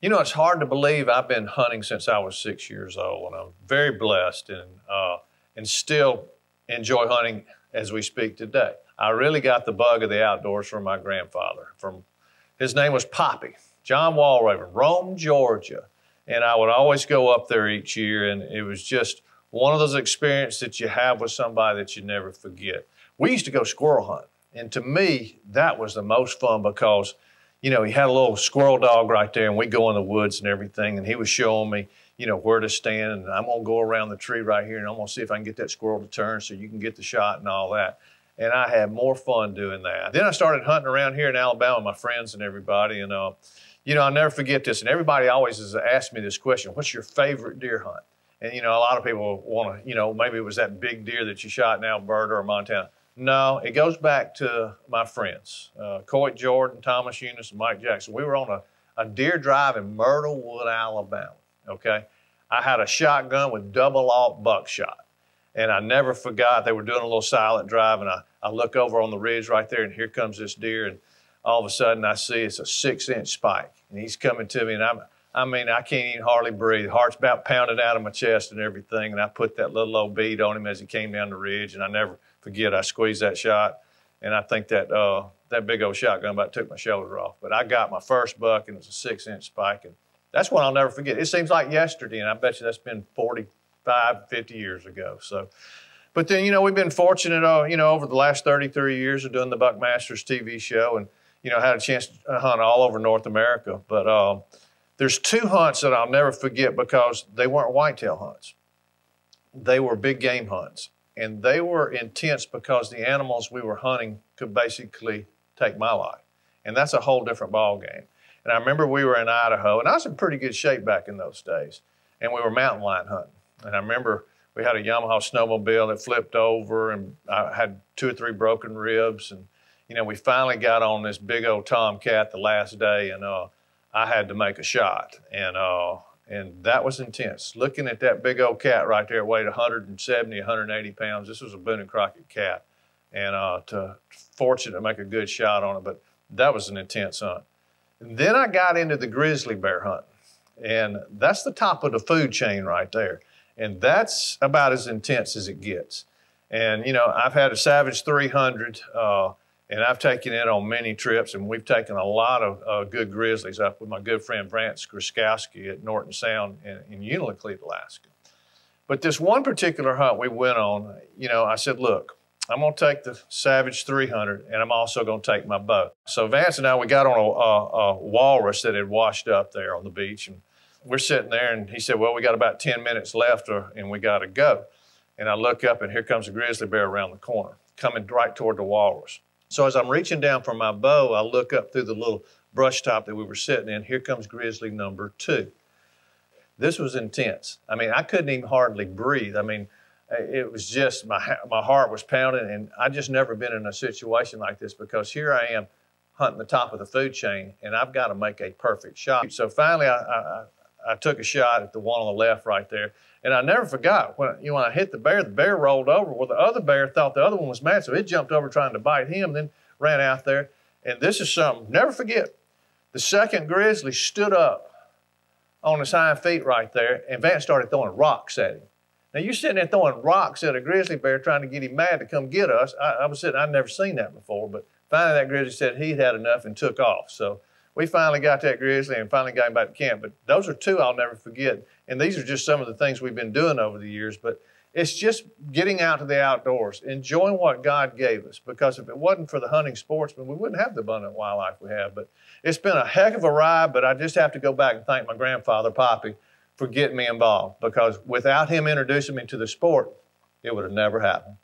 You know, it's hard to believe I've been hunting since I was six years old, and I'm very blessed and uh, and still enjoy hunting as we speak today. I really got the bug of the outdoors from my grandfather. From his name was Poppy John Walraven, Rome, Georgia, and I would always go up there each year, and it was just one of those experiences that you have with somebody that you never forget. We used to go squirrel hunt, and to me, that was the most fun because you know, he had a little squirrel dog right there, and we'd go in the woods and everything, and he was showing me, you know, where to stand, and I'm gonna go around the tree right here, and I'm gonna see if I can get that squirrel to turn so you can get the shot and all that. And I had more fun doing that. Then I started hunting around here in Alabama with my friends and everybody, and uh, you know, I'll never forget this. And everybody always has asked me this question: What's your favorite deer hunt? And you know, a lot of people want to, you know, maybe it was that big deer that you shot in Alberta or Montana. No, it goes back to my friends, uh, Coit Jordan, Thomas Eunice, and Mike Jackson. We were on a, a deer drive in Myrtlewood, Alabama. Okay. I had a shotgun with double aught buckshot. And I never forgot they were doing a little silent drive. And I, I look over on the ridge right there, and here comes this deer. And all of a sudden, I see it's a six inch spike. And he's coming to me, and I'm, I mean, I can't even hardly breathe. Heart's about pounding out of my chest and everything. And I put that little old bead on him as he came down the ridge, and I never forget I squeezed that shot, and I think that uh, that big old shotgun about took my shoulder off. But I got my first buck, and it was a six inch spike, and that's one I'll never forget. It seems like yesterday, and I bet you that's been 45, 50 years ago. So, but then you know we've been fortunate, uh, you know, over the last 33 years of doing the Buckmasters TV show, and you know had a chance to hunt all over North America. But uh, there's two hunts that I'll never forget because they weren't whitetail hunts; they were big game hunts and they were intense because the animals we were hunting could basically take my life. And that's a whole different ball game. And I remember we were in Idaho, and I was in pretty good shape back in those days. And we were mountain lion hunting. And I remember we had a Yamaha snowmobile that flipped over, and I had two or three broken ribs. And, you know, we finally got on this big old tomcat the last day, and uh, I had to make a shot. And uh, and that was intense. Looking at that big old cat right there, weighed 170, 180 pounds. This was a Boone and Crockett cat, and uh, to fortunate to make a good shot on it. But that was an intense hunt. And then I got into the grizzly bear hunt, and that's the top of the food chain right there. And that's about as intense as it gets. And you know, I've had a Savage 300. Uh, and I've taken it on many trips, and we've taken a lot of uh, good grizzlies up with my good friend Vance Gruskowski at Norton Sound in, in Unalakleet, Alaska. But this one particular hunt we went on, you know, I said, look, I'm going to take the Savage 300, and I'm also going to take my boat. So Vance and I, we got on a, a, a walrus that had washed up there on the beach, and we're sitting there, and he said, well, we got about 10 minutes left, or, and we got to go. And I look up, and here comes a grizzly bear around the corner, coming right toward the walrus. So as I'm reaching down for my bow, I look up through the little brush top that we were sitting in. Here comes grizzly number two. This was intense. I mean, I couldn't even hardly breathe. I mean, eh, it was just my my heart was pounding, and I just never been in a situation like this because here I am hunting the top of the food chain, and I've got to make a perfect shot. So finally, I, I, I took a shot at the one on the left right there, and I never forgot when you know, when I hit the bear, the bear rolled over. Well, the other bear thought the other one was mad, so it jumped over trying to bite him, then ran out there. And this is something, never forget. The second grizzly stood up on his hind feet right there, and Vance started throwing rocks at him. Now you're sitting there throwing rocks at a grizzly bear trying to get him mad to come get us. I, I was sitting, I'd never seen that before, but finally that grizzly said he'd had enough and took off. So we finally got that grizzly and finally got him back to camp. But those are two I'll never forget. And these are just some of the things we've been doing over the years. But it's just getting out to the outdoors, enjoying what God gave us. Because if it wasn't for the hunting sportsmen, we wouldn't have the abundant wildlife we have. But it's been a heck of a ride. But I just have to go back and thank my grandfather, Poppy, for getting me involved. Because without him introducing me to the sport, it would have never happened.